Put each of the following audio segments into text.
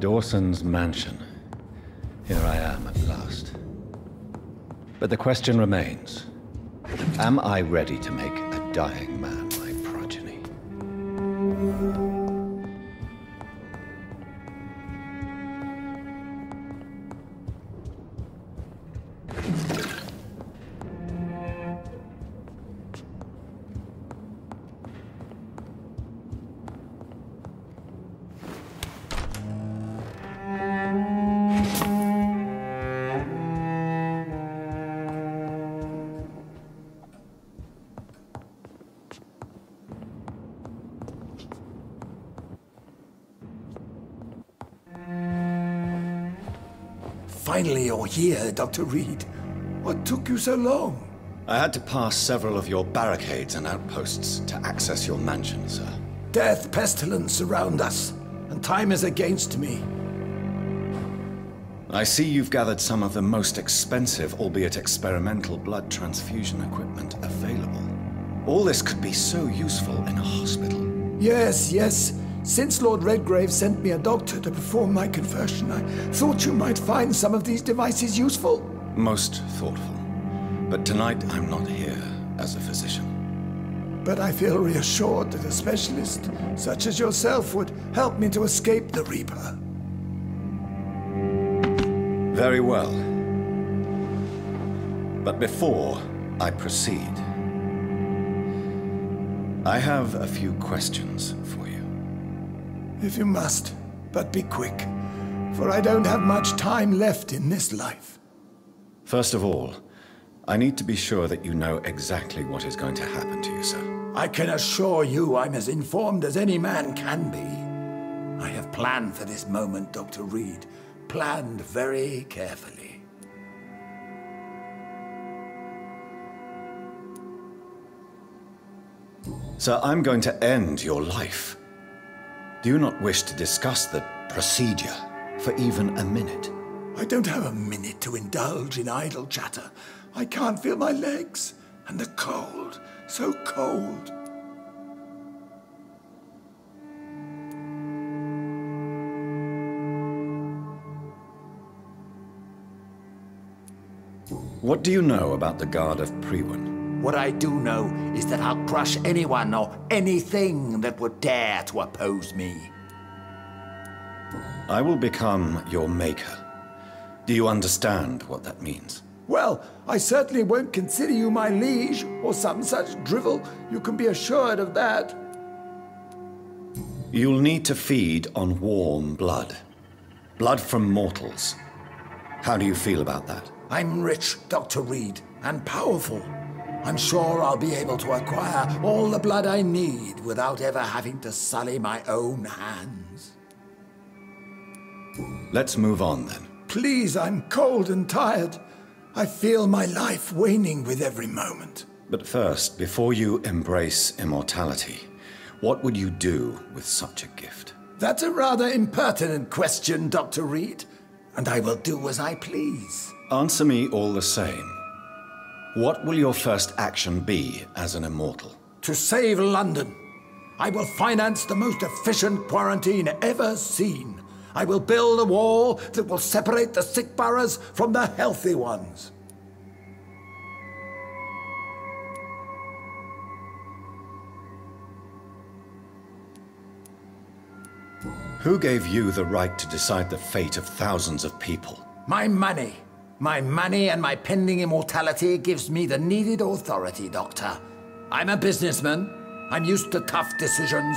Dawson's mansion. Here I am at last. But the question remains. Am I ready to make a dying man Finally, you're here, Dr. Reid. What took you so long? I had to pass several of your barricades and outposts to access your mansion, sir. Death, pestilence surround us, and time is against me. I see you've gathered some of the most expensive, albeit experimental, blood transfusion equipment available. All this could be so useful in a hospital. Yes, yes. Since Lord Redgrave sent me a doctor to perform my conversion, I thought you might find some of these devices useful. Most thoughtful. But tonight I'm not here as a physician. But I feel reassured that a specialist such as yourself would help me to escape the Reaper. Very well. But before I proceed, I have a few questions for you. If you must, but be quick, for I don't have much time left in this life. First of all, I need to be sure that you know exactly what is going to happen to you, sir. I can assure you I'm as informed as any man can be. I have planned for this moment, Dr. Reid. Planned very carefully. Sir, I'm going to end your life. Do you not wish to discuss the procedure for even a minute? I don't have a minute to indulge in idle chatter. I can't feel my legs. And the cold, so cold. What do you know about the Guard of Priwen? What I do know is that I'll crush anyone or anything that would dare to oppose me. I will become your maker. Do you understand what that means? Well, I certainly won't consider you my liege or some such drivel. You can be assured of that. You'll need to feed on warm blood. Blood from mortals. How do you feel about that? I'm rich, Dr. Reid, and powerful. I'm sure I'll be able to acquire all the blood I need without ever having to sully my own hands. Let's move on then. Please, I'm cold and tired. I feel my life waning with every moment. But first, before you embrace immortality, what would you do with such a gift? That's a rather impertinent question, Dr. Reid, and I will do as I please. Answer me all the same. What will your first action be as an immortal? To save London, I will finance the most efficient quarantine ever seen. I will build a wall that will separate the sick boroughs from the healthy ones. Who gave you the right to decide the fate of thousands of people? My money. My money and my pending immortality gives me the needed authority, Doctor. I'm a businessman. I'm used to tough decisions.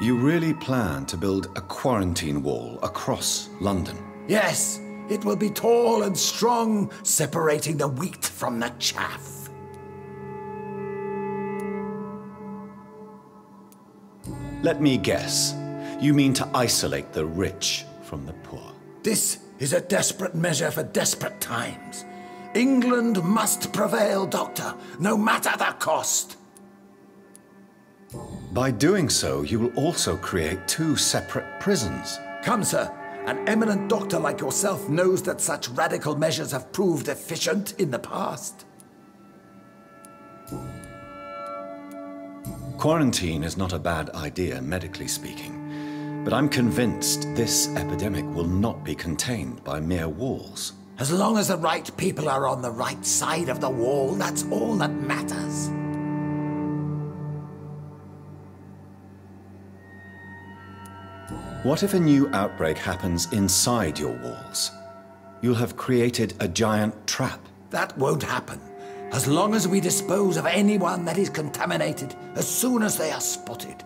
You really plan to build a quarantine wall across London? Yes, it will be tall and strong, separating the wheat from the chaff. Let me guess. You mean to isolate the rich from the poor? This is a desperate measure for desperate times. England must prevail, Doctor, no matter the cost. By doing so, you will also create two separate prisons. Come, sir. An eminent doctor like yourself knows that such radical measures have proved efficient in the past. Quarantine is not a bad idea, medically speaking. But I'm convinced this epidemic will not be contained by mere walls. As long as the right people are on the right side of the wall, that's all that matters. What if a new outbreak happens inside your walls? You'll have created a giant trap. That won't happen. As long as we dispose of anyone that is contaminated as soon as they are spotted.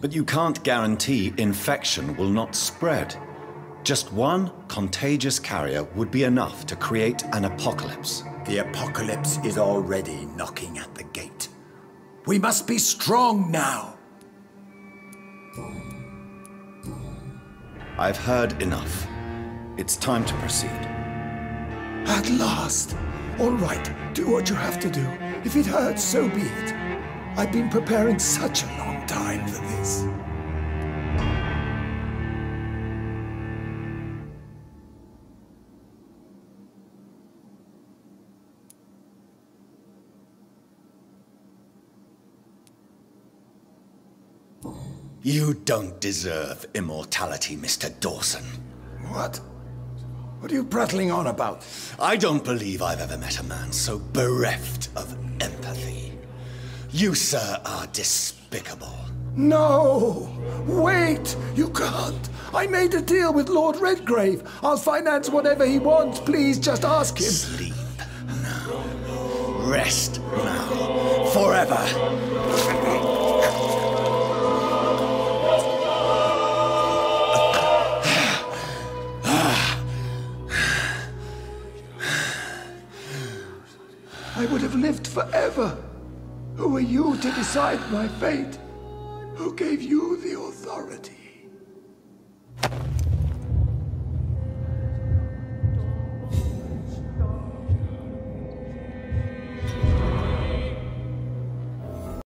But you can't guarantee infection will not spread. Just one contagious carrier would be enough to create an apocalypse. The apocalypse is already knocking at the gate. We must be strong now. I've heard enough. It's time to proceed. At last. All right, do what you have to do. If it hurts, so be it. I've been preparing such a long time for this. You don't deserve immortality, Mr. Dawson. What? What are you prattling on about? I don't believe I've ever met a man so bereft of empathy. You, sir, are despicable. No! Wait! You can't! I made a deal with Lord Redgrave. I'll finance whatever he wants. Please, just ask him. Sleep now. Rest now. Forever. Who are you to decide my fate? Who gave you the authority?